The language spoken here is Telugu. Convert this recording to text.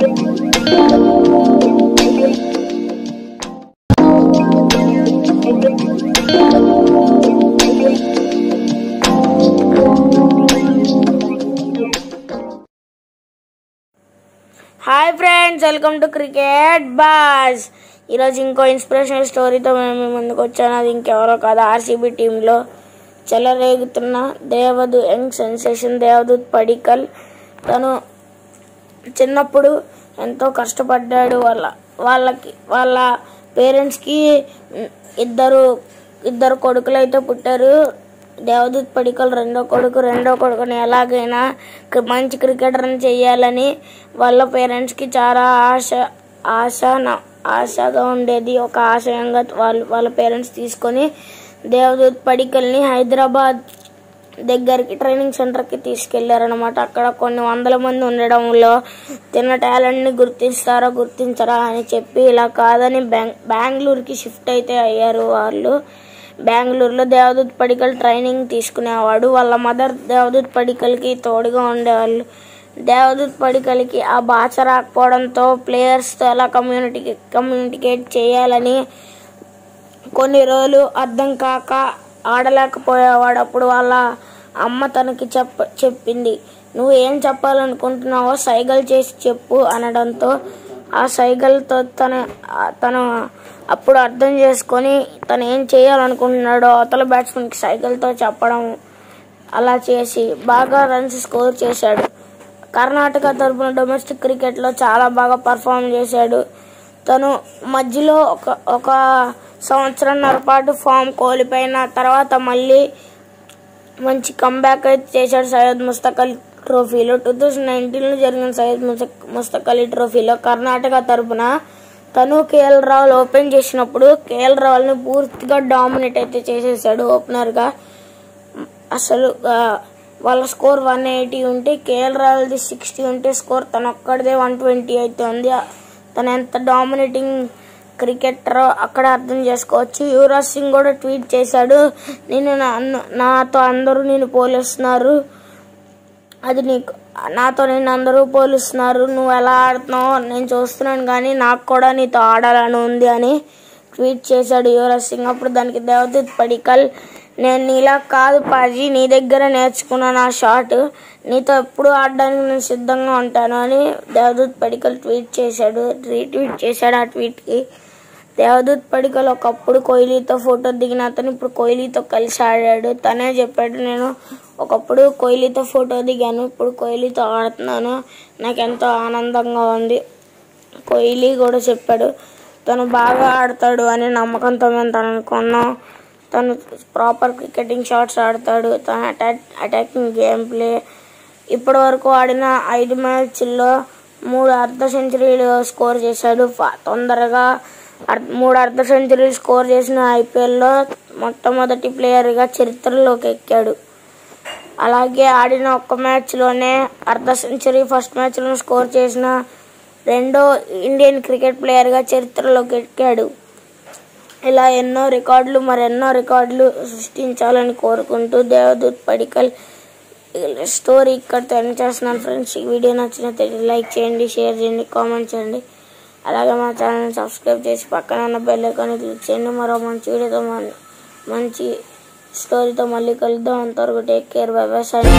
Hi friends welcome to cricket boss ఈరోజు ఇంకో ఇన్స్పిరేషనల్ స్టోరీతో మేము ముందుకు వచ్చాను. అది ఇంకెవరో కాదు ఆర్సీబీ టీంలో చెలరేగుతున్న దేవదు యంగ్ సెన్సేషన్ దేవదూత్ పడికల్. తను చిన్నప్పుడు ఎంతో కష్టపడ్డాడు వాళ్ళ వాళ్ళకి వాళ్ళ పేరెంట్స్కి ఇద్దరు ఇద్దరు కొడుకులు అయితే పుట్టారు. దేవదూత్ పడికల్ రెండో కొడుకు రెండో కొడుకుని ఎలాగైనా మంచి క్రికెటర్ని చేయాలని వాళ్ళ పేరెంట్స్కి చాలా ఆశ ఆశ ఆశగా ఉండేది. ఒక ఆశయంగా వాళ్ళు వాళ్ళ పేరెంట్స్ తీసుకొని దేవదూత్ పడికల్ని హైదరాబాద్ దగ్గరికి ట్రైనింగ్ సెంటర్కి తీసుకెళ్ళారనమాట అక్కడ కొన్ని వందల మంది ఉండడంలో తిన్న టాలెంట్ని గుర్తిస్తారా గుర్తించరా అని చెప్పి ఇలా కాదని బెంగళూరుకి షిఫ్ట్ అయితే అయ్యారు వాళ్ళు. బెంగళూరులో దేవదూత్ పడికల్ ట్రైనింగ్ తీసుకునేవాడు. వాళ్ళ మదర్ దేవదూత్ పడికల్కి తోడుగా ఉండేవాళ్ళు. దేవదూత్ పడికల్కి ఆ భాష రాకపోవడంతో ప్లేయర్స్తో ఎలా కమ్యూనిటీ కమ్యూనికేట్ చేయాలని కొన్ని రోజులు అర్థం కాక ఆడలేకపోయేవాడు. అప్పుడు వాళ్ళ అమ్మ తనకి చెప్ప చెప్పింది. నువ్వు ఏం చెప్పాలనుకుంటున్నావో సైగల్ చేసి చెప్పు అనడంతో ఆ సైగల్తో తన తను అప్పుడు అర్థం చేసుకొని తను ఏం చేయాలనుకుంటున్నాడో అవతల బ్యాట్స్మెన్కి సైకిల్తో చెప్పడం అలా చేసి బాగా రన్స్ స్కోర్ చేశాడు. కర్ణాటక తరపున డొమెస్టిక్ క్రికెట్లో చాలా బాగా పర్ఫామ్ చేశాడు. తను మధ్యలో ఒక ఒక సంవత్సరంన్నర పాటు ఫామ్ కోల్పోయిన తర్వాత మళ్ళీ మంచి కంబ్యాక్ అయితే చేశాడు సయ్యద్ ముస్తక్ అలీ ట్రోఫీలో. టూ థౌజండ్ నైన్టీన్లో జరిగిన సయ్యద్ ముస్తక్ ముస్తక్ అలీ ట్రోఫీలో కర్ణాటక తరపున తను కేఎల్ రావుల్ ఓపెన్ చేసినప్పుడు కేఎల్ రావుల్ని పూర్తిగా డామినేట్ అయితే చేసేసాడు ఓపెనర్గా అసలు వాళ్ళ స్కోర్ వన్ ఎయిటీ ఉంటే కేఎల్ రావుల్ది సిక్స్టీ ఉంటే స్కోర్ తన ఒక్కడిదే వన్ ట్వంటీ అయితే ఉంది. తను ఎంత డామినేటింగ్ క్రికెటర్ అక్కడ అర్థం చేసుకోవచ్చు. యువరాజ్ సింగ్ కూడా ట్వీట్ చేశాడు. నేను నా- నాతో అందరూ నేను పోలిస్తున్నారు. అది నీకు నాతో నేను అందరూ పోలుస్తున్నారు. నువ్వు ఎలా ఆడుతున్నావు నేను చూస్తున్నాను కానీ నాకు కూడా నీతో ఆడాలని ఉంది అని ట్వీట్ చేశాడు యువరాజ్ సింగ్. అప్పుడు దానికి దేవదూత్ పడికల్ నేను నీలా కాదు పాజీ నీ దగ్గర నేర్చుకున్నాను ఆ షాట్. నీతో ఎప్పుడు ఆడడానికి నేను సిద్ధంగా ఉంటాను అని దేవదూత్ పడికల్ ట్వీట్ చేశాడు. రీట్వీట్ చేశాడు ఆ ట్వీట్కి. దేవదూత్ పడికల్ ఒకప్పుడు కోహ్లీతో ఫోటో దిగిన అతను ఇప్పుడు కోహ్లీతో కలిసి ఆడాడు. తనే చెప్పాడు నేను ఒకప్పుడు కోహ్లీతో ఫోటో దిగాను ఇప్పుడు కోహ్లీతో ఆడుతున్నాను. నాకు ఎంతో ఆనందంగా ఉంది. కోహ్లీ కూడా చెప్పాడు తను బాగా ఆడతాడు అని నమ్మకంతో మేము తను అనుకున్నాం తను ప్రాపర్ క్రికెటింగ్ షాట్స్ ఆడతాడు తన అటాక్ అటాకింగ్ గేమ్ ప్లే. ఇప్పటి వరకు ఆడిన ఐదు మ్యాచ్ల్లో మూడు అర్ధ సెంచరీలు స్కోర్ చేశాడు. తొందరగా మూడు అర్ధ సెంచరీలు స్కోర్ చేసిన ఐపీఎల్లో మొట్టమొదటి ప్లేయర్గా చరిత్రలోకి ఎక్కాడు. అలాగే ఆడిన ఒక్క మ్యాచ్లోనే అర్ధ సెంచరీ ఫస్ట్ మ్యాచ్లో స్కోర్ చేసిన రెండో ఇండియన్ క్రికెట్ ప్లేయర్గా చరిత్రలోకి ఎక్కాడు. ఇలా ఎన్నో రికార్డులు మరెన్నో రికార్డులు సృష్టించాలని కోరుకుంటూ దేవదూత్ పడికల్ స్టోరీ ఇక్కడ ఎండ్ చేస్తున్నాను. ఫ్రెండ్స్ ఈ వీడియో నచ్చినట్లయితే లైక్ చేయండి షేర్ చేయండి కామెంట్ చేయండి. అలాగే మా ఛానల్ని సబ్స్క్రైబ్ చేసి పక్కన ఉన్న బెల్ ఐకాన్ క్లిక్ చేయండి. మరో మంచి వీడియోతో మంచి స్టోరీతో మళ్ళీ కలుద్దాం. అంతవరకు take care bye bye sign